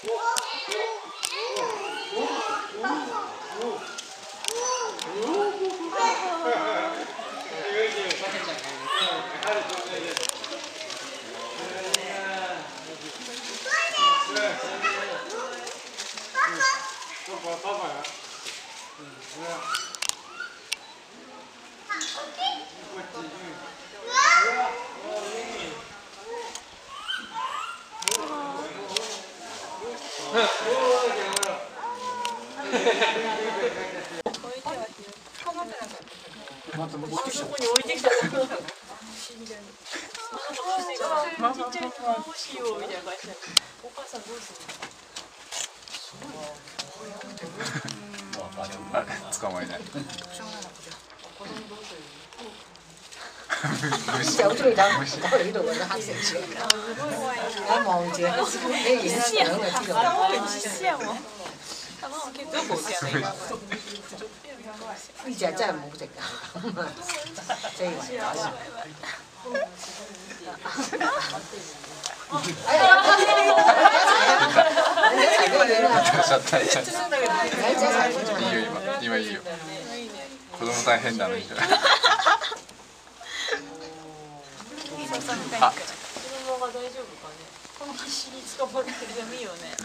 そまた持ってき。お母うの？すごい。捕まえない。しょうがなくじゃ。これどうする？じゃあう。が発生るから。来望住，你。食，即咗。哎呀！子供大変だねみ が大丈夫かね。この走り捕まってるでもいいよね